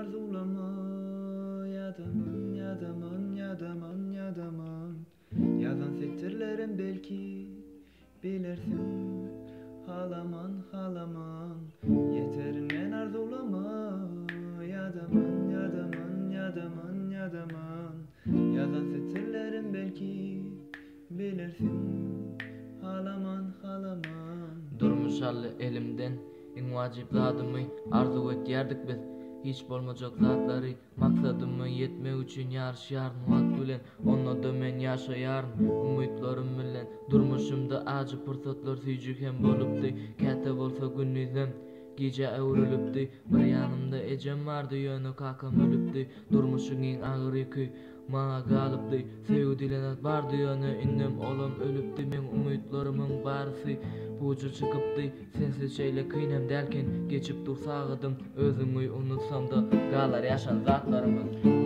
arzulama Yadaman, yadaman, yadaman, yadaman Yazan setirlerim belki bilirsin Halaman, halaman. Yeterinden arzulama Yadaman, yadaman, yadaman, yadaman Yazan setirlerim belki bilirsin Halaman, halaman. Durmuş halle elimden En vacip zadımı arzu et yerdik biz Hiç bolmajak zatları Maksadımı yetme üçün yarış yarın Vakt bilen onu da men yaşayarın Umutlarım bilen Durmuşumda acı fırsatlar süýjük hem bolupdy Käte bolsa günnüzem Gece öwrülüpdi Bir yanımda ejem vardı ýöne kakam ölüpdi Durmuşun iň agyr ýükü Maňa galypdy Sevgi dilenet bardy ýöne innem olam ölüpdi Men umutlarymyň barysy Buja çykypdy Sensiz şeýle kynem derken Geçip dursagydym Özüňi unutsam da Galar ýaşan zatlarymyz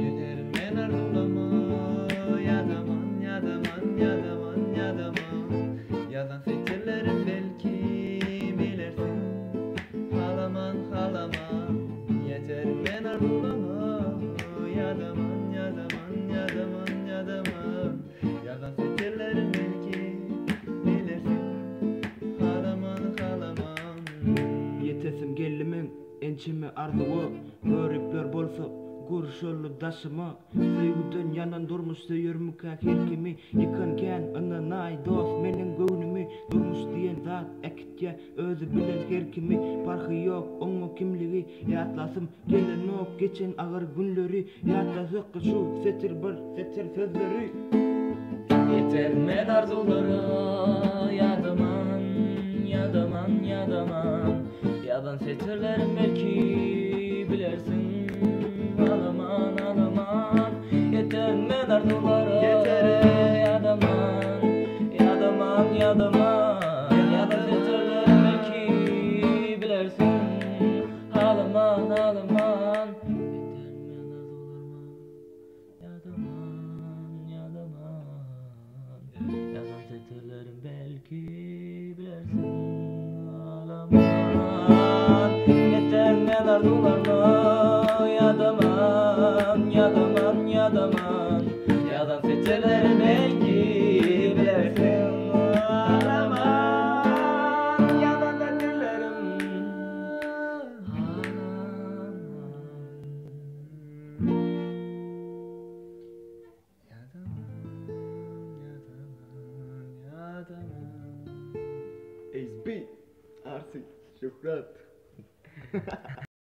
ençimi ardığı Görüpler bolsa Gurşollu daşıma Sevgiden yanan durmuş söyürmüka her kimi Yıkanken ınanay dost menin göwnümi Durmuş diyen zat. Ekitke özü bilen her kimi Parkı yok. Onu kimligi Yatlasım gelen ok geçen ağır günleri Yatlasık şu setir bir setir sözleri. Yeterme arzulara Yadaman, Yadan setirlerim belki bilersin. Alaman, alaman Yeterme arzulara Yeter. Yadaman, yadaman, yadaman. Yadan setirlerim belki bilersin. Alaman, alaman Yadaman, yadaman. Yazan setirlerim belki bilersin Arzularıma Yadaman, yadaman, yadaman Yazan setirlerim belki bilersin Ağlaman Yalan setirlerim Yadaman, yadaman,